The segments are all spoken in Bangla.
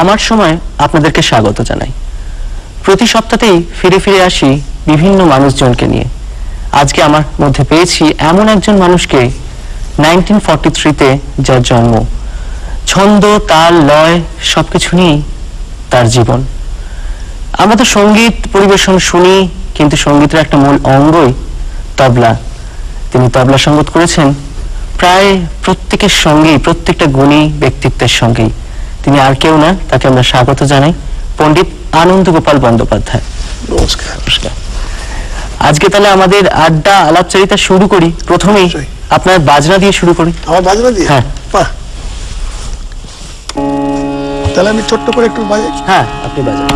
আমার সময় আপনাদেরকে স্বাগত জানাই। প্রতি সপ্তাহতেই ফিরে ফিরে আসি বিভিন্ন মানুষজনকে নিয়ে। আজকে আমার মধ্যে পেয়েছি এমন একজন মানুষকে নাইনটিন ফর্টি থ্রিতে যার জন্ম। ছন্দ, তাল, লয় সবকিছু নিয়েই তার জীবন। আমরা তো সংগীত পরিবেশন শুনি, কিন্তু সঙ্গীতের একটা মূল অঙ্গই তবলা। তিনি তবলা সঙ্গত করেছেন। প্রায় প্রত্যেকের সঙ্গেই, প্রত্যেকটা গুণী ব্যক্তিত্বের সঙ্গেই। তিনি আর কেউ না তাকে আমরা স্বাগত জানাই। পণ্ডিত আনন্দ গোপাল বন্দ্যোপাধ্যায়। নমস্কার। নমস্কার। আজকে তাহলে আমাদের আড্ডা আলাপচারিতা শুরু করি। প্রথমেই আপনার বাজনা দিয়ে শুরু করি। আমার বাজনা দিয়ে? হ্যাঁ। তাহলে আমি ছোট্ট করে একটু বাজাই। হ্যাঁ আপনি বাজান।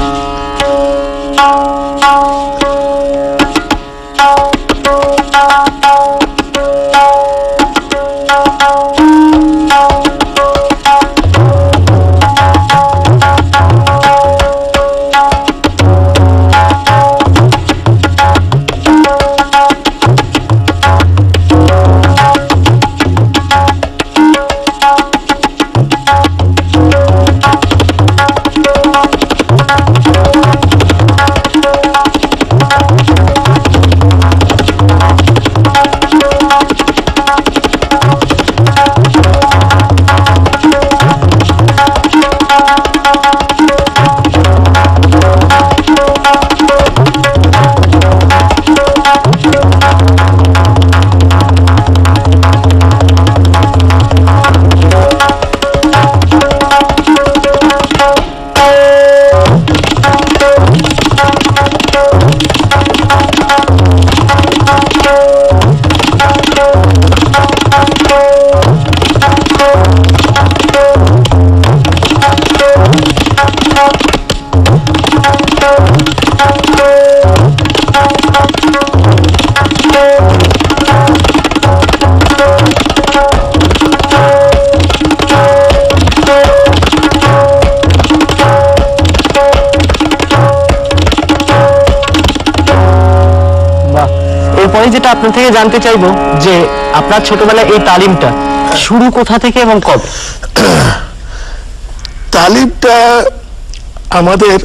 বাহ যেটা আপনার থেকে জানতে চাইব যে আপনার ছোটবেলায় এই তালিমটা শুরু কোথা থেকে এবং কবে? তালিমটা আমাদের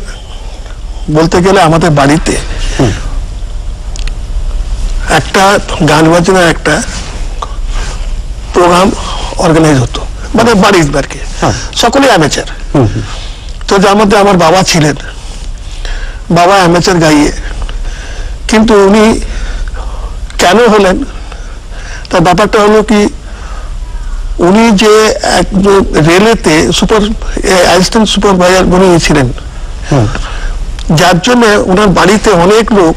বলতে গেলে আমাদের বাড়িতে। একটা গান বাজনার একটা প্রোগ্রাম অর্গানাইজ হতো। মানে বাড়ির আর কি হ্যাঁ। সকলেই অ্যামেচার তো যার মধ্যে আমার বাবা ছিলেন। বাবা অ্যামেচার গাইয়ে। কিন্তু উনি কেন হলেন? তার ব্যাপারটা হলো কি উনি যে একজন রেলেতে সুপার অ্যাসিস্ট্যান্ট সুপারভাইজার উনি ছিলেন যার জন্য ওনার বাড়িতে অনেক লোক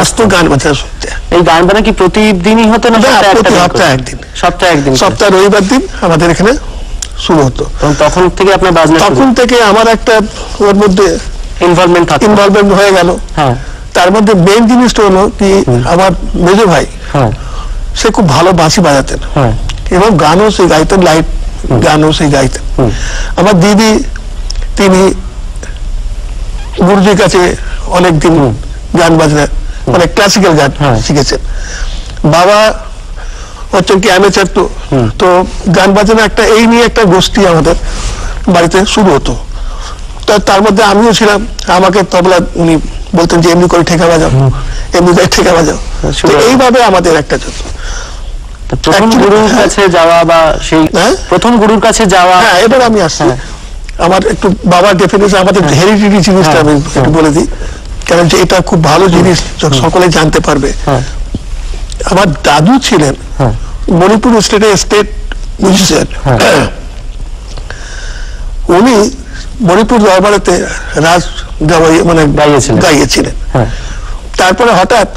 আসতো গান বাজনা শুনতে। এই গান বাজনা কি প্রতিদিনই হতো না সপ্তাহে প্রতি সপ্তাহে একদিন। সপ্তাহে একদিন করে। রবিবার দিন আমাদের এখানে শুরু হতো। এবং তখন থেকে আপনার বাজনা তখন থেকে আমার একটা ওর মধ্যে ইনভলভমেন্ট ইনভলভমেন্ট হয়ে গেল। হ্যাঁ। তার মধ্যে মেন জিনিসটা হলো কি আমার মেজো ভাই হ্যাঁ। সে খুব ভালো বাঁশি বাজাতেন। হ্যাঁ। এবং গানও সে গাইতেন লাইট গানও সে গাইতেন। আমার দিদি তিনি গুরুজির কাছে অনেক দিন গান বাজনা মানে ক্লাসিক্যাল গান হ্যাঁ। শিখেছেন। বাবা হচ্ছেন কি অ্যামেচার তো। তো গান বাজনা একটা এই নিয়ে একটা গোষ্ঠী আমাদের বাড়িতে শুরু হতো। তো তার মধ্যে আমিও ছিলাম। আমাকে তবলা উনি বলতেন যে এমনি করে ঠেকা বাজাও এমনি করে ঠেকা বাজাও। তো এইভাবে আমাদের একটা চলতো প্রথম গুরুর হ্যাঁ। কাছে যাওয়া বা সেই হ্যাঁ? প্রথম গুরুর কাছে যাওয়া হ্যাঁ এবার আমি আসছি। হ্যাঁ। আমার একটু বাবার ডেফিনেশন আমাদের হেরিডিটি জিনিসটা হ্যাঁ, আমি হ্যাঁ। একটু বলে দিই। কারণ যে এটা খুব ভালো জিনিস সকলে জানতে পারবে। হ্যাঁ। আমার দাদু ছিলেন হ্যাঁ। মণিপুর স্টেটের স্টেট মিউজিশিয়ান হ্যাঁ। উনি মণিপুর দরবারেতে রাজ মানে গাইয়েছিলেন। হ্যাঁ। তারপরে হঠাৎ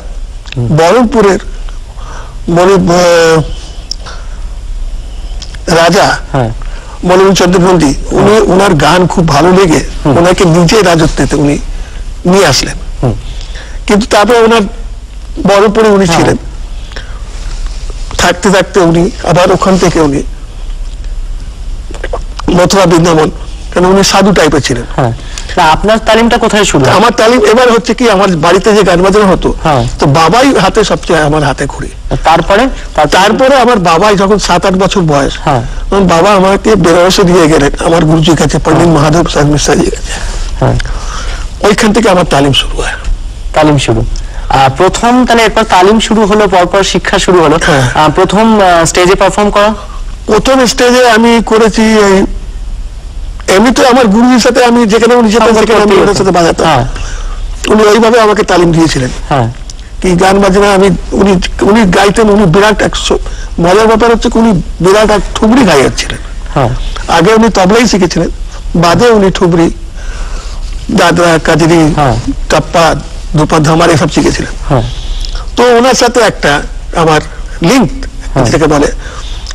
বহরমপুরের রাজা হ্যাঁ। মনোরঞ্জন চন্দ্র নন্দী উনি ওনার গান খুব ভালো লেগে ওনাকে নিজে রাজত্বেতে উনি নিয়ে আসলেন। কিন্তু তারপরে ওনার বড়পুরে উনি হ্যাঁ। ছিলেন। থাকতে থাকতে উনি আবার ওখান থেকে উনি মথুরা বৃন্দাবন কারণ উনি সাধু টাইপের ছিলেন? হ্যাঁ। আপনার তালিমটা কোথায় শুরু আমার তালিম এবার হচ্ছে কি আমার বাড়িতে যে গান বাজানো হতো হ্যাঁ। তো বাবাই হাতে সবচেয়ে আমার হাতে ঘুরি। তারপরে? তারপরে? আমার বাবাই যখন সাত আট বছর বয়স হ্যাঁ। তখন বাবা আমাকে বেনারসে দিয়ে গেলেন আমার গুরুজির কাছে পন্ডিত মাধব সাহেব মিশ্রাজির কাছে। ওইখান থেকে আমার তালিম শুরু হয়। তালিম শুরু। প্রথম তাহলে এরপর তালিম শুরু হলো পরপর শিক্ষা শুরু হলো। প্রথম স্টেজে পারফর্ম করা? প্রথম স্টেজে আমি করেছি এমনি তো আমার গুরুজির সাথে আমি যেখানে উনি সম্পর্ক সেখানে আমি ওনার সাথে বাজাতাম। হ্যাঁ। উনি ওইভাবে আমাকে তালিম দিয়েছিলেন। হ্যাঁ। কি গান বাজনা আমি উনি উনি গাইতেন উনি বিরাট এক মজার ব্যাপার হচ্ছে উনি বিরাট এক ঠুবড়ি গাইয়াচ্ছিলেন হ্যাঁ। আগে উনি তবলাই শিখেছিলেন বাদে উনি ঠুবড়ি দাদরা কাজরি। টাপ্পা দুপা ধামার এসব শিখেছিলেন। তো ওনার সাথে একটা আমার লিঙ্ক। যেটাকে বলে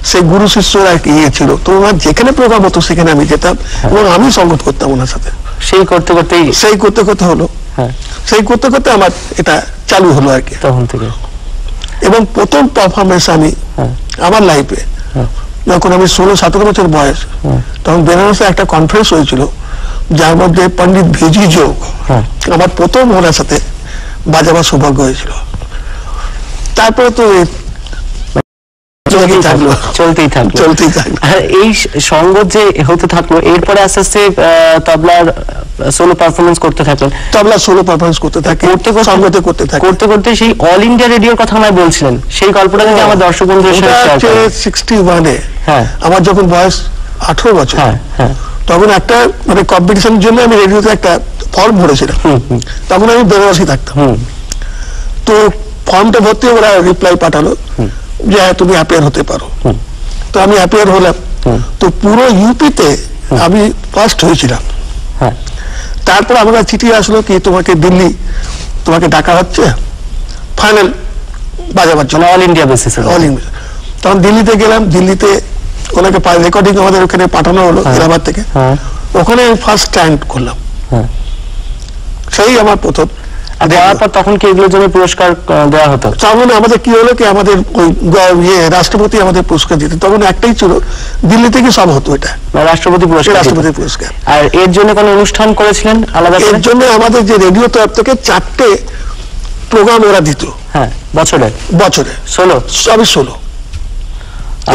সেই গুরু শিষ্যরা এক ইয়ে ছিল। তো ওনার যেখানে প্রোগ্রাম হতো সেখানে আমি যেতাম হ্যাঁ। এবং আমি সঙ্গত করতাম ওনার সাথে। সেই করতে করতেই সেই করতে করতে হলো। হ্যাঁ। সেই করতে করতে আমার এটা চালু হলো আর কি। তখন থেকে। এবং প্রথম পারফরমেন্স আমি হ্যাঁ। আমার লাইফে যখন আমি ষোলো সতেরো বছর বয়স তখন বেনারসে একটা কনফারেন্স হয়েছিল যার মধ্যে পন্ডিত ভিজি যোগ। আমার প্রথম ওনার সাথে বাজাবার সৌভাগ্য হয়েছিল। তারপরে তো চলতেই থাকল। চলতেই থাকল। চলতেই থাকল। এই সঙ্গ যে হতে থাকল এরপরে আস্তে আস্তে তবলার সোলো পারফরমেন্স করতে থাকলেন। তবলা সোলো পারফরমেন্স করতে থাকে করতে করতে সঙ্গতে করতে থাকে। করতে করতে সেই অল ইন্ডিয়া রেডিওর কথা আমায় বলছিলেন। সেই গল্পটা যদি আমার দর্শক বন্ধুদের সাথে শেয়ার করেন। হ্যাঁ। আমার যখন বয়স আঠারো বছর হ্যাঁ হ্যাঁ। তখন একটা মানে কম্পিটিশনের জন্য আমি রেডিওতে একটা ফর্ম ভরেছিলাম হুম, হুম। তখন আমি বেনারসি থাকতাম। হুম। তো ফর্মটা ভর্তি ওরা রিপ্লাই পাঠালো। যে হ্যাঁ তুমি অ্যাপিয়ার হতে পারো। তো আমি অ্যাপিয়ার হলাম। তো পুরো ইউপিতে আমি ফার্স্ট হয়েছিলাম। হ্যাঁ। তারপর আমার চিঠি আসলো কি তোমাকে দিল্লি তোমাকে ডাকা হচ্ছে? ফাইনাল বাজাবার জন্য। অল ইন্ডিয়া বেসিসে অল ইন্ডিয়া তখন দিল্লিতে গেলাম দিল্লিতে ওনাকে রেকর্ডিং আমাদের ওখানে পাঠানো হলো হ্যাঁ। এলাহাবাদ থেকে। হ্যাঁ। ওখানে ফার্স্ট স্ট্যান্ড করলাম। সেই আমার প্রথম। দেওয়ার পর তখন কি এগুলোর জন্য পুরস্কার দেওয়া হতো? তখন আমাদের কি হলো কি আমাদের ওই ইয়ে রাষ্ট্রপতি আমাদের পুরস্কার দিতেন। তখন একটাই ছিল দিল্লি থেকে সব হতো এটা? মানে রাষ্ট্রপতি পুরস্কার রাষ্ট্রপতি পুরস্কার। আর এর জন্য কোনো অনুষ্ঠান করেছিলেন আলাদা এর জন্য আমাদের যে রেডিও তরফ থেকে চারটে প্রোগ্রাম ওরা দিত। হ্যাঁ বছরে? বছরে। ষোলো? সবই ষোলো।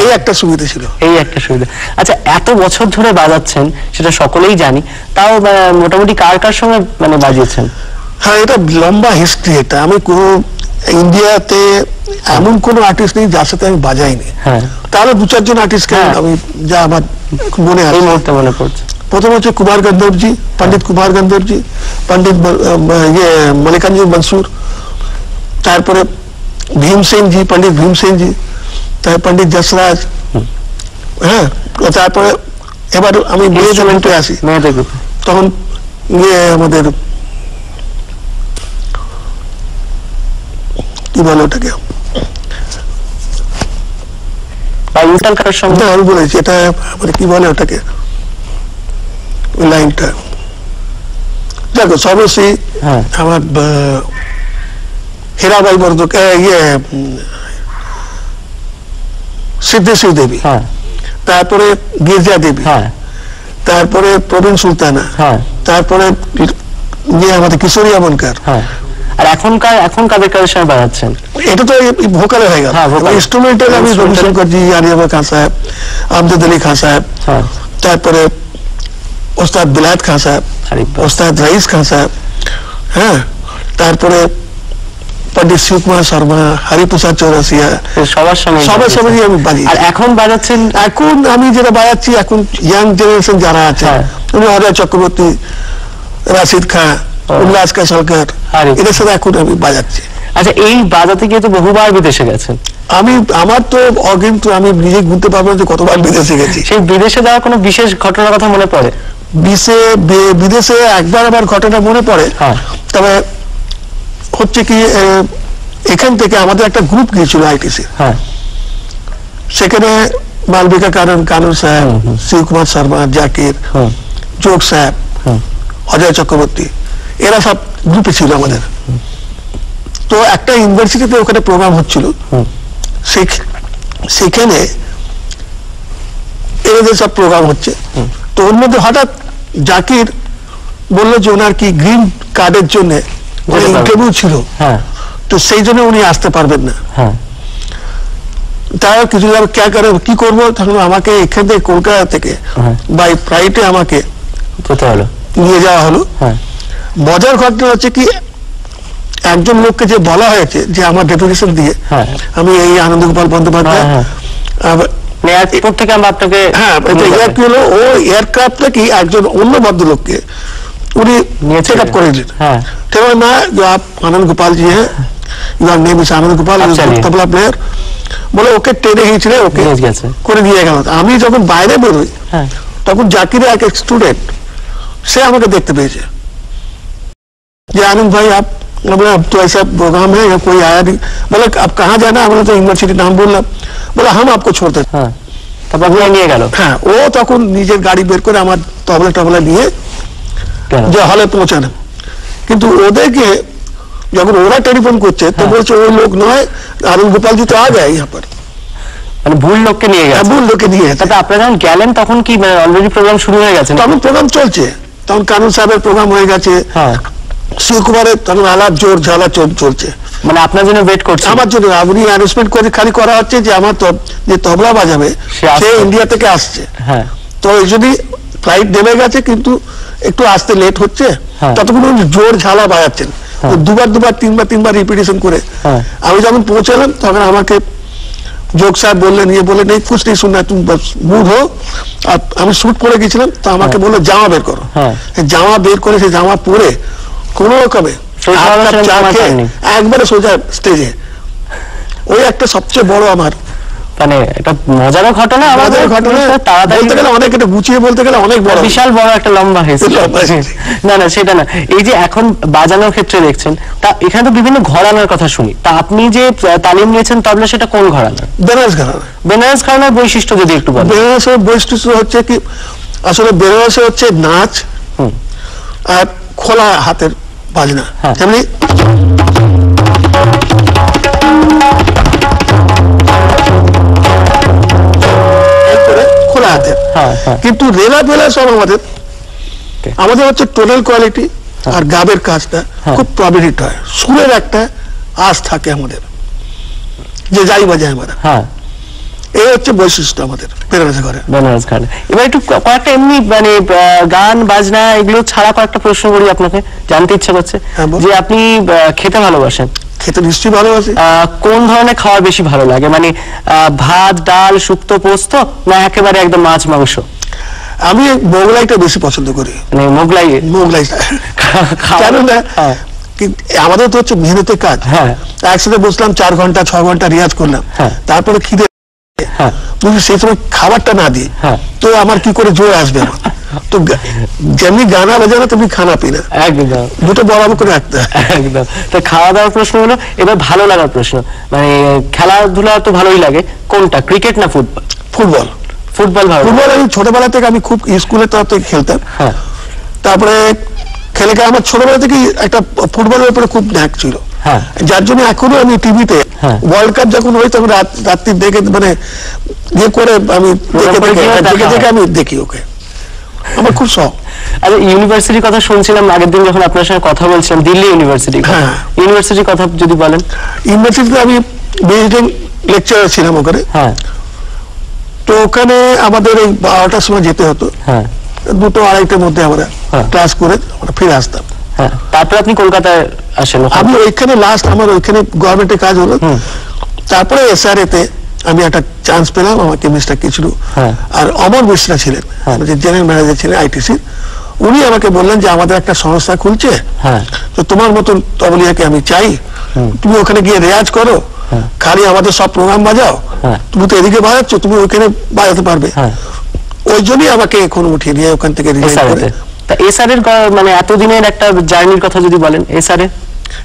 এই একটা সুবিধা ছিল। এই একটা সুবিধা। আচ্ছা এত বছর ধরে বাজাচ্ছেন সেটা সকলেই জানি। তাও মোটামুটি কার কার সঙ্গে মানে বাজিয়েছেন? হ্যাঁ এটা লম্বা হিস্ট্রি এটা। আমি কোনো ইন্ডিয়াতে এমন কোনো আর্টিস্ট নেই যার সাথে আমি বাজাইনি। হ্যাঁ। তাহলে দু চারজন আর্টিস্টকে হ্যাঁ। আমি যা আমার মনে আছে। মনে পড়ছে। প্রথম হচ্ছে কুমার গন্ধর্বজি পণ্ডিত কুমার গন্ধর্বজি পণ্ডিত ইয়ে মল্লিকাঞ্জন মনসুর তারপরে ভীমসেন জি পণ্ডিত ভীমসেন জি তারপর পণ্ডিত যশরাজ। হ্যাঁ তারপরে এবার আমি মেয়ে জমেন্টে আসি। তখন ইয়ে আমাদের কি বলে ওটাকে আমি বলেছি এটা মানে কি বলে ওটাকে? লাইনটা। দেখো সর্বশ্রী হ্যাঁ। আমার হীরাবাই ইয়ে সিদ্ধেশ্বরী দেবী। হ্যাঁ। তারপরে গির্জা দেবী। হ্যাঁ। তারপরে প্রবীণ সুলতানা। তারপরে ইয়ে আমাদের কিশোরী আমনকার। আর এখনকার এখন কাদের কাদের সঙ্গে বাজাচ্ছেন এটা তো ভোকালে হয়ে গেল হ্যাঁ। ইনস্ট্রুমেন্টাল আমি Instrumental। রবিশঙ্কর জি আরিয়ামা খান সাহেব আমজাদ আলী খান সাহেব হ্যাঁ তারপরে ওস্তাদ বিলাত খান সাহেব ওস্তাদ রাইস খান সাহেব হ্যাঁ তারপরে পণ্ডিত শিবকুমার শর্মা হরিপ্রসাদ চৌরাসিয়া সবার সঙ্গে সবার সঙ্গে আমি বাজি আর এখন বাজাচ্ছেন এখন আমি যেটা বাজাচ্ছি এখন ইয়াং জেনারেশন যারা আছে হ্যাঁ। উনি অজয় চক্রবর্তী রাশিদ খান। উল্লাস কাসলকার আরে। এদের সাথে এখন আমি বাজাচ্ছি। আচ্ছা এই বাজাতে গিয়ে তো বহুবার বিদেশে গেছেন। আমি আমার তো অগিন্তু আমি নিজে গুনতে পারব না কতবার বিদেশে গেছি। সেই বিদেশে যাওয়া কোনো বিশেষ ঘটনার কথা মনে পড়ে? বিশে বিদেশে একবার আমার ঘটনা মনে পড়ে। হ্যাঁ। তবে হচ্ছে কি এখান থেকে আমাদের একটা গ্রুপ গিয়েছিল আইটিসি হ্যাঁ। সেখানে মালবিকা কানন কানন সাহেব। শিবকুমার শর্মা জাকির যোগ সাহেব অজয় চক্রবর্তী। এরা সব গ্রুপে ছিল আমাদের। তো একটা ইউনিভার্সিটিতে ওখানে প্রোগ্রাম হচ্ছিল। সেখানে এদের সব প্রোগ্রাম হচ্ছে। তো ওর মধ্যে হঠাৎ জাকির বলল যে ওনার কি গ্রিন কার্ডের জন্য ইন্টারভিউ ছিল। হ্যাঁ। তো সেই জন্য উনি আসতে পারবেন না। হ্যাঁ। তারা কিছু কে করে কি করব? তখন আমাকে এখান থেকে কলকাতা থেকে হ্যাঁ। বাই ফ্লাইটে আমাকে নিয়ে যাওয়া হলো। হ্যাঁ। মজার ঘটনা হচ্ছে কি একজন লোককে যে বলা হয়েছে যে আমার ডেপুটেশন দিয়ে আমি এই হ্যাঁ, আনন্দ গোপাল বন্দ্যোপাধ্যায় হ্যাঁ। বলে ওকে ওকে করে দিয়ে আমি যখন বাইরে বেরোই তখন জাকিরের এক স্টুডেন্ট সে আমাকে দেখতে পেয়েছে। যে आनंद भाई आप बोले अब तो ऐसा प्रोग्राम है या कोई आया नहीं बोले अब कहाँ जाना है हमने तो यूनिवर्सिटी नाम बोलना बोला हम आपको छोड़ते हैं। হ্যাঁ তারপর আপনাকে নিয়ে গেল হ্যাঁ ও তখন নিজের গাড়ি বের করে আমার তবলা টবলা নিয়ে গেল। যে হলে পৌঁছানো কিন্তু ওদেরকে যখন ওরা টেলিফোন করছে তো বলছে ওই লোক নয় আনন্দ গোপাল জি তো আ যায় यहाँ पर মানে ভুল লোককে নিয়ে গেছে এমন লোকে নিয়ে গেছে তারপরে আপনারা যখন গেলেন তখন কি মানে অলরেডি প্রোগ্রাম শুরু হয়ে গেছে তখন প্রোগ্রাম চলছে তখন কানুন সাহেবের প্রোগ্রাম হয়ে গেছে হ্যাঁ শিবকুমারের তখন আলাপ জোর ঝালা চলছে। মানে আপনার জন্য ওয়েট করছে। আমার জন্য আপনি অ্যানাউন্সমেন্ট করে খালি করা হচ্ছে যে আমার তো যে তবলা বাজাবে সে ইন্ডিয়া থেকে আসছে। হ্যাঁ। তো এই যদি ফ্লাইট নেমে গেছে কিন্তু একটু আসতে লেট হচ্ছে হ্যাঁ। ততক্ষণ জোর ঝালা বাজাচ্ছেন। দুবার দুবার তিনবার তিনবার রিপিটেশন করে। হ্যাঁ। আমি যখন পৌঁছালাম তখন আমাকে যোগ সাহেব বললেন ইয়ে বলে নেই কুছ নেই শুননা তুমি মুড হো আর আমি শুট করে গেছিলাম তো আমাকে বলল জামা বের করো। হ্যাঁ। জামা বের করে সে জামা পরে কোনো রকমে। একবারে সোজা স্টেজে ওই একটা সবচেয়ে বড় আমার। মানে এটা মজারও ঘটনা আমাদের ঘটনা। তাড়াতাড়ি বলতে গেলে অনেক এটা গুছিয়ে বলতে গেলে অনেক বড়। বিশাল বড় একটা লম্বা হিস্ট্রি না না সেটা না। এই যে এখন বাজানোর ক্ষেত্রে দেখছেন তা এখানে তো বিভিন্ন ঘরানার কথা শুনি। তা আপনি যে তালিম নিয়েছেন তবলা সেটা কোন ঘরানা? বেনারস ঘরানা। বেনারস ঘরানার বৈশিষ্ট্য যদি একটু বলেন। বেনারসের বৈশিষ্ট্য হচ্ছে কি আসলে বেনারসে হচ্ছে নাচ হুম। আর খোলা হাতের বাজনা। হ্যাঁ। তেমনি খোলা হাতের। হ্যাঁ, হ্যাঁ। কিন্তু রেলা বেলা সব আমাদের। আমাদের হচ্ছে টোটাল কোয়ালিটি আর গাবের কাজটা হ্যাঁ। খুব প্রবলিট হয়। সুরের একটা আশ থাকে আমাদের। যে যাই বাজায় আমরা। হ্যাঁ। এই হচ্ছে বৈশিষ্ট্য আমাদের বেনারসে ঘরে বেনারস ঘরানা এবার একটু কয়েকটা এমনি মানে গান বাজনা এগুলো ছাড়া কয়েকটা প্রশ্ন করি আপনাকে জানতে ইচ্ছে করছে। হ্যাঁ, যে আপনি খেতে ভালোবাসেন। খেতে নিশ্চয়ই ভালোবাসি। কোন ধরনের খাওয়া বেশি ভালো লাগে? মানে ভাত ডাল শুক্তো পোস্ত না একেবারে একদম মাছ মাংস? আমি মোগলাইটা বেশি পছন্দ করি। মানে মোগলাই না? হ্যাঁ। আমাদের তো হচ্ছে মেহনতের কাজ। হ্যাঁ। একসাথে বসলাম চার ঘণ্টা ছ ঘণ্টা রিয়াজ করলাম। হ্যাঁ। তারপরে খিদে যদি সেই সময় খাবারটা না দিই হ্যাঁ। তো আমার কি করে জোর আসবে আমার? তো যেমনি গানা বাজানো তেমনি খানা পিনা। একদম। দুটো বরাবর করে রাখতে একদম। তো খাওয়া দাওয়ার প্রশ্ন হলো এবার ভালো লাগার প্রশ্ন। মানে খেলাধুলা তো ভালোই লাগে। কোনটা ক্রিকেট না ফুটবল? ফুটবল। ফুটবল ভালো ফুটবল আমি ছোটবেলা থেকে আমি খুব স্কুলের তরফ থেকে খেলতাম। হ্যাঁ। তারপরে খেলে আমার ছোটবেলা থেকেই একটা ফুটবলের উপরে খুব ন্যাক ছিল। যার জন্য এখনও আমি টিভিতে হ্যাঁ। ওয়ার্ল্ড কাপ যখন হয় তখন রাত্রি দেখে মানে ইয়ে করে আমি দেখে দেখে হয়। আমি দেখি ওকে। আমার খুব শখ। আরে ইউনিভার্সিটির কথা শুনছিলাম আগের দিন যখন আপনার সঙ্গে কথা বলছিলাম দিল্লি ইউনিভার্সিটি হ্যাঁ। ইউনিভার্সিটির কথা যদি বলেন। ইউনিভার্সিটিতে আমি ভিজিটিং লেকচারার ছিলাম ওখানে। হ্যাঁ। তো ওখানে আমাদের এই বারোটার সময় যেতে হতো। হ্যাঁ। দুটো আড়াইটার মধ্যে আমরা হ্যাঁ। ক্লাস করে আমরা ফিরে আসতাম। হ্যাঁ। তারপরে আপনি কলকাতায় আসেন আমি ওইখানে লাস্ট আমার ওইখানে গভর্নমেন্টের কাজ হলো। তারপরে এসআরএ তে আমি একটা চান্স পেলাম আমাকে মিস্টার কিছু। আর অমর মিশ্রা ছিলেন। যে জেনারেল ম্যানেজার ছিলেন আইটিসি উনি আমাকে বললেন যে আমাদের একটা সংস্থা খুলছে। হ্যাঁ। তো তোমার মতন তবলিয়াকে আমি চাই। তুমি ওখানে গিয়ে রেয়াজ করো। হ্যাঁ। খালি আমাদের সব প্রোগ্রাম বাজাও। তুমি তো এদিকে বাজাচ্ছ তুমি ওখানে বাজাতে পারবে। ওই জন্যই আমাকে এখন উঠিয়ে নিয়ে ওখান থেকে রিজাইন করে তা এসআর এর মানে এতদিনের একটা জার্নির কথা যদি বলেন এসআর এ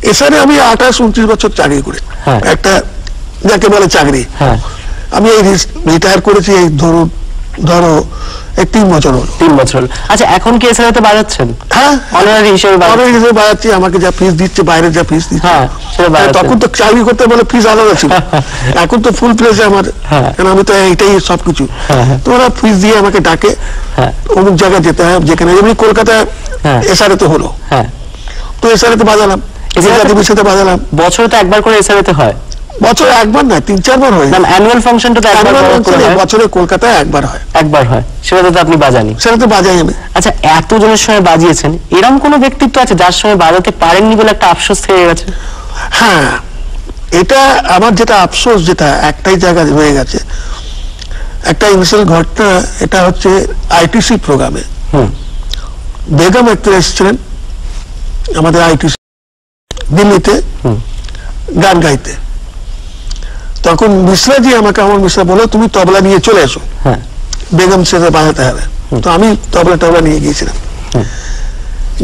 এসআর এ আমি আঠাশ উনত্রিশ বছর চাকরি করি। হ্যাঁ। একটা যাকে বলে চাকরি। হ্যাঁ। আমি এই রিটায়ার করেছি এই ধরুন ধরো এই তিন বছর হলো। তিন বছর আচ্ছা এখন কি এছাড়াতে বাজাচ্ছেন হ্যাঁ। অনারারি হিসেবে বাজাচ্ছি আমাকে যা ফিস দিচ্ছে বাইরে যা ফিস দিচ্ছে। হ্যাঁ, তখন তো চাকরি করতে বলে ফিস আলাদা ছিল। এখন তো ফুল প্লেসে আমার। হ্যাঁ। কারণ আমি তো এইটাই সবকিছু। হ্যাঁ। তো ওরা ফিস দিয়ে আমাকে ডাকে। হ্যাঁ। অমুক জায়গায় যেতে হয় যেখানে যেমনি কলকাতায়। এসআরএ তো হলো। হ্যাঁ। তো এসআরএ তে বাজালাম। তে- এসআরএ সাথে বাজালাম। বছরে তো একবার করে এছাড়াতে হয়। বছরে একবার না তিন চারবার হয়। না অ্যানুয়াল ফাংশনটা তো একবার করে হয়। বছরে কলকাতায় একবার হয়। একবার হয়। সেটা তো আপনি বাজানি সেটা তো বাজাই আমি আচ্ছা এত জনের সঙ্গে বাজিয়েছেন এরকম কোনো ব্যক্তিত্ব আছে যার সঙ্গে বাজাতে পারেননি বলে একটা আফসোস থেকে গেছে? হ্যাঁ এটা আমার যেটা আফসোস যেটা একটাই জায়গা হয়ে গেছে। একটা ইনসিডেন্ট ঘটনা এটা হচ্ছে আইটিসি প্রোগ্রামে। হুম। বেগম একটু এসেছিলেন আমাদের আইটিসি দিল্লিতে। গান গাইতে। তখন মিশ্রাজি আমাকে আমার মিশ্রা বলো তুমি তবলা নিয়ে চলে এসো। হ্যাঁ। বেগম সেটা বাজাতে হবে। তো আমি তবলা টবলা নিয়ে গিয়েছিলাম।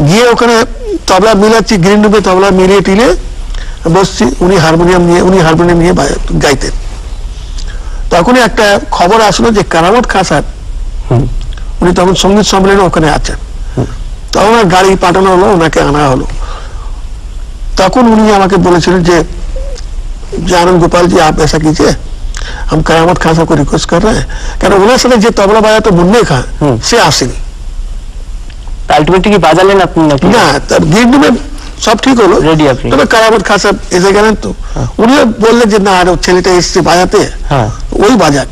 গিয়ে ওখানে তবলা মিলাচ্ছি গ্রিন রুমে তবলা মিলিয়ে টিলে বসছি। উনি হারমোনিয়াম নিয়ে উনি হারমোনিয়াম নিয়ে গাইতেন। তখনই একটা খবর আসলো যে কারামত খান সাহেব উনি তখন সংগীত সম্মেলনে ওখানে আছেন। তখন গাড়ি পাঠানো হলো ওনাকে আনা হলো। তখন উনি আমাকে বলেছিলেন যে जानन गोपाल जी आप ऐसा कीजिए। हम करामत खान साहब को रिक्वेस्ट कर रहे हैं। कारण उन्होंने जो तबला बाजा तो मुन्ने खान से आसिनी। अल्टीमेटली बाजा लेना ना तो तब गिरडी में सब ठीक हो लो। रेडी अपनी। तो करामत खान साहब ऐसे कह रहे हैं तो हाँ। उन्हें बोल रहे जितना आ रहे छेले इससे बजाते हैं। हाँ। तो वही बाजा।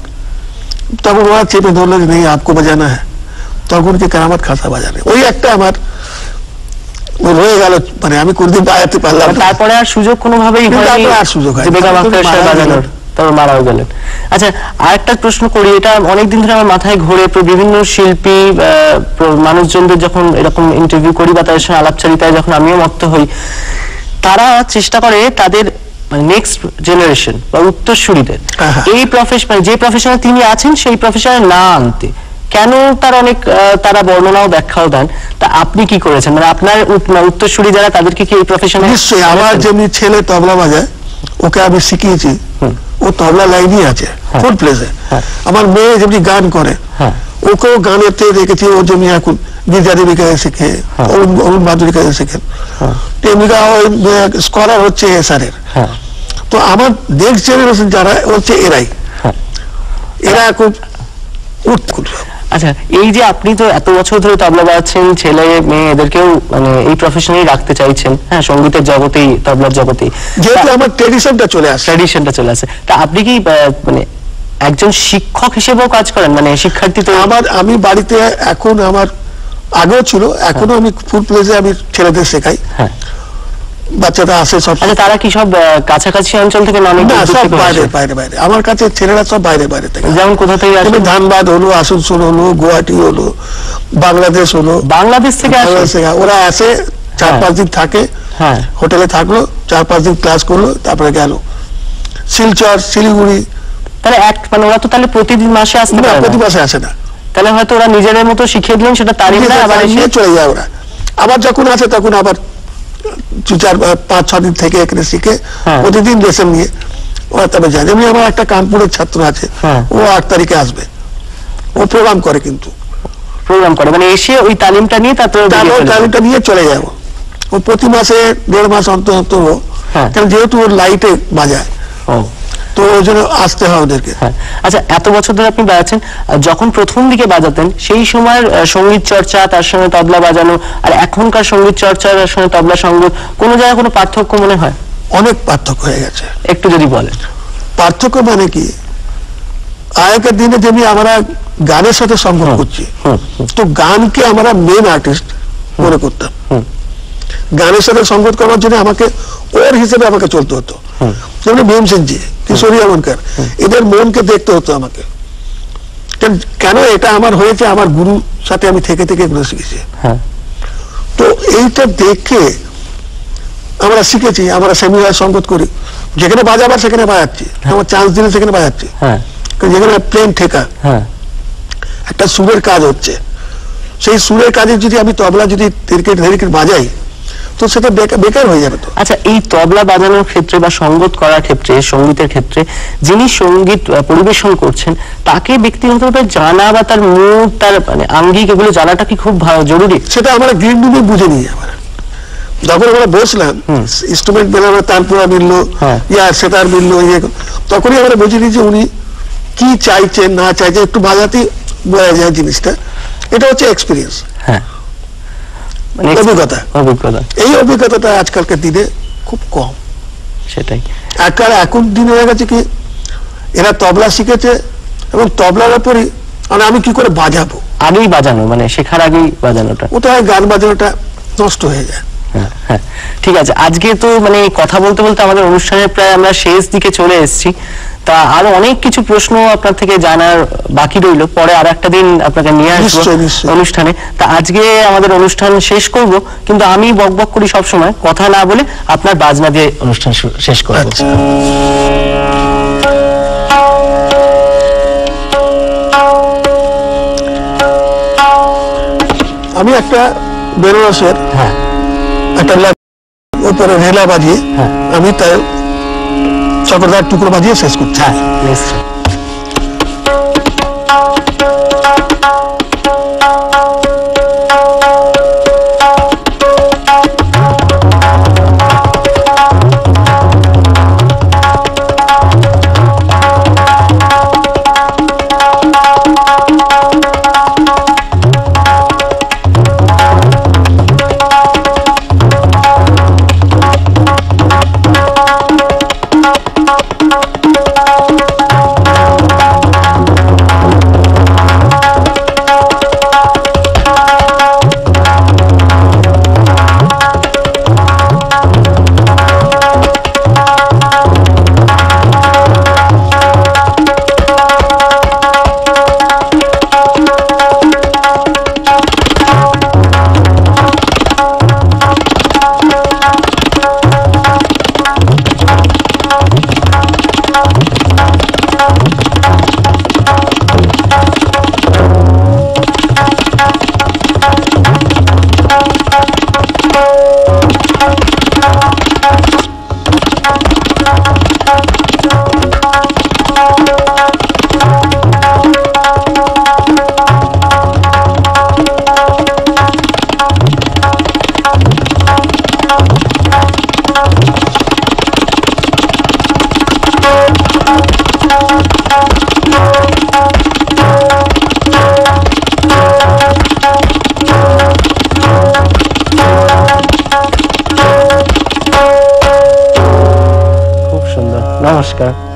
तब उन्होंने चेपे धोल नहीं आपको बजाना है। तब उनके करामत खान साहब बजा रहे वही एक्टर हमारे। রয়ে গেল মানে আমি কোনদিন বাজাতে পারলাম তারপরে আর সুযোগ কোনোভাবেই হয়নি। আর সুযোগ হয়নি। যে বেগম আক্তার সাহেব বাজানোর তারপর মারাও গেলেন। আচ্ছা আরেকটা প্রশ্ন করি এটা অনেকদিন ধরে আমার মাথায় ঘুরে বিভিন্ন শিল্পী মানুষজনদের যখন এরকম ইন্টারভিউ করি বা তাদের সঙ্গে আলাপচারিতায় যখন আমিও মত্ত হই তারা চেষ্টা করে তাদের মানে নেক্সট জেনারেশন বা উত্তরসূরিদের। হ্যাঁ, হ্যাঁ। এই প্রফেশন মানে যে প্রফেশনে তিনি আছেন সেই প্রফেশনে না আনতে। কেন তার অনেক তারা বর্ণনাও ব্যাখ্যাও দেন? তা আপনি কি করেছেন? মানে আপনার মানে উত্তরসূরি যারা তাদেরকে কি এই প্রফেশনে নিশ্চয়ই আমার যেমনি ছেলে তবলা বাজায় ওকে আমি শিখিয়েছি। ও তবলা লাইনই আছে ফুল প্লেসে হ্যাঁ। আমার মেয়ে যেমনি গান করে হ্যাঁ। ওকেও গানেতে দেখেছি ও যেমনি এখন গির্জা দেবী কাছে শেখে হ্যাঁ। অরুণ অরুণ মাধুরী কাছে শেখে। তেমনি ওই স্কলার হচ্ছে এসআরের হ্যাঁ। তো আমার নেক্সট জেনারেশন যারা হচ্ছে এরাই। হ্যাঁ। এরা খুব উৎকুট আচ্ছা এই যে আপনি তো এত বছর ধরে তবলা বাজাচ্ছেন ছেলে মেয়ে এদেরকেও মানে এই প্রফেশনেই রাখতে চাইছেন হ্যাঁ সঙ্গীতের জগতেই তবলার জগতেই। যেহেতু আমার ট্রেডিশনটা চলে আসে ট্র্যাডিশনটা চলে আসে তা আপনি কি মানে একজন শিক্ষক হিসেবেও কাজ করেন? মানে শিক্ষার্থী তো আমার আমি বাড়িতে এখন আমার আগেও ছিল এখনও আমি ফুল প্লেসে আমি ছেলেদের শেখাই। হ্যাঁ। বাচ্চারা আসে সব আচ্ছা তারা কি সব কাছাকাছি অঞ্চল থেকে না অনেক না সব বাইরে বাইরে বাইরে। আমার কাছে ছেলেরা সব বাইরে বাইরে থেকে যেমন কোথা থেকে আসে? ধানবাদ হলো আসানসোল হলো গুয়াহাটি হলো বাংলাদেশ হলো। বাংলাদেশ থেকে আসে? ওরা আসে চার হ্যাঁ। পাঁচ দিন থাকে হ্যাঁ। হোটেলে থাকল চার পাঁচ দিন ক্লাস করল তারপরে গেল। শিলচর শিলিগুড়ি। তাহলে এক মানে ওরা তো তাহলে প্রতিদিন মাসে আসতে না পারে প্রতি মাসে আসে না। তাহলে হয়তো ওরা নিজেদের মতো শিখিয়ে দিলেন সেটা তারিখ না আবার চলে যায় ওরা। আবার যখন আসে তখন আবার দু চার পাঁচ ছ দিন থেকে এখানে শিখে হ্যাঁ। প্রতিদিন লেসন নিয়ে ওরা তবে যায় যেমনি আমার একটা কানপুরের ছাত্র আছে হ্যাঁ। ও আট তারিখে আসবে ও প্রোগ্রাম করে কিন্তু প্রোগ্রাম করে মানে এসে ওই তালিমটা নিয়ে তারপরে। তালিমটা নিয়ে চলে যাব ও প্রতি মাসে দেড় মাস অন্তর অন্তর হ্যাঁ। কারণ যেহেতু ওর লাইটে বাজায় তো ওই জন্য আসতে হয় ওদেরকে। হ্যাঁ। আচ্ছা এত বছর ধরে আপনি বাজাচ্ছেন যখন প্রথম দিকে বাজাতেন সেই সময়ের সংগীত চর্চা তার সঙ্গে তবলা বাজানো আর এখনকার সংগীত চর্চা তার সঙ্গে তবলা সংগীত কোনো জায়গায় কোনো পার্থক্য মনে হয়? অনেক পার্থক্য হয়ে গেছে। একটু যদি বলেন। পার্থক্য মানে কি? আগেকার দিনে যেমনি আমরা গানের সাথে সংগ্রহ করছি তো গানকে আমরা মেন আর্টিস্ট মনে করতাম। হুম। গানের সাথে সংগত করার জন্য আমাকে ওর হিসেবে আমাকে চলতে হতো। যেমন ভীমসেনজি কিশোরী আমনকার এদের মনকে দেখতে হতো আমাকে। কেন- এটা আমার হয়েছে আমার গুরু সাথে আমি থেকে থেকে এগুলো শিখেছি। হ্যাঁ। তো এইটা দেখে আমরা শিখেছি আমরা সেমিনার সংগত করি। যেখানে বাজাবার সেখানে বাজাচ্ছি। আমার চান্স দিলে সেখানে বাজাচ্ছি। হ্যাঁ। যেখানে প্লেন ঠেকা। হ্যাঁ। একটা সুরের কাজ হচ্ছে। সেই সুরের কাজে যদি আমি তবলা যদি তেরকেট ধেরিকেট বাজাই তো সেটা বেকার হয়ে যাবে তো। আচ্ছা এই তবলা বাজানোর ক্ষেত্রে বা সঙ্গত করার ক্ষেত্রে সঙ্গীতের ক্ষেত্রে যিনি সংগীত পরিবেশন করছেন তাকে ব্যক্তিগতভাবে জানা বা তার মুড তার মানে আঙ্গিক এগুলো জানাটা কি খুব ভালো জরুরি? সেটা আমরা গ্রিন রুমে বুঝে নিই আমরা যখন আমরা বসলাম ইনস্ট্রুমেন্ট পেলাম তারপরে মিললো হ্যাঁ। ইয়া সেতার মিললো ইয়ে তখনই আমরা বুঝে নিই যে উনি কি চাইছেন না চাইছেন একটু বাজাতেই বোঝা যায় জিনিসটা। এটা হচ্ছে এক্সপিরিয়েন্স হ্যাঁ। অভিজ্ঞতা। অভিজ্ঞতা। এই অভিজ্ঞতাটা আজকালকার দিনে খুব কম। সেটাই। একার এখন দিন হয়ে গেছে কি এরা তবলা শিখেছে এবং তবলার ওপরই মানে আমি কি করে বাজাবো? আগেই বাজানো মানে শেখার আগেই বাজানোটা। ওটা গান বাজানোটা নষ্ট হয়ে যায়। ঠিক আছে। আজকে তো মানে কথা বলতে বলতে আমাদের অনুষ্ঠানের প্রায় আমরা শেষ দিকে চলে এসেছি। তা আরও অনেক কিছু প্রশ্ন আপনার থেকে জানার বাকি রইল। পরে আর একটা দিন আপনাকে নিয়ে আসব। অনুষ্ঠানে। তা আজকে আমাদের অনুষ্ঠান শেষ করব কিন্তু আমি বক বক করি সবসময় কথা না বলে আপনার বাজনা দিয়ে অনুষ্ঠান শেষ করব আচ্ছা। আমি একটা বেনারসের হ্যাঁ। একটা ল্যাপ উপরে রেলা বাজিয়ে হ্যাঁ। আমি তাই চক্রদার টুকরো বাজিয়ে শেষ করছি হ্যাঁ নিশ্চয়ই খুব সুন্দর নমস্কার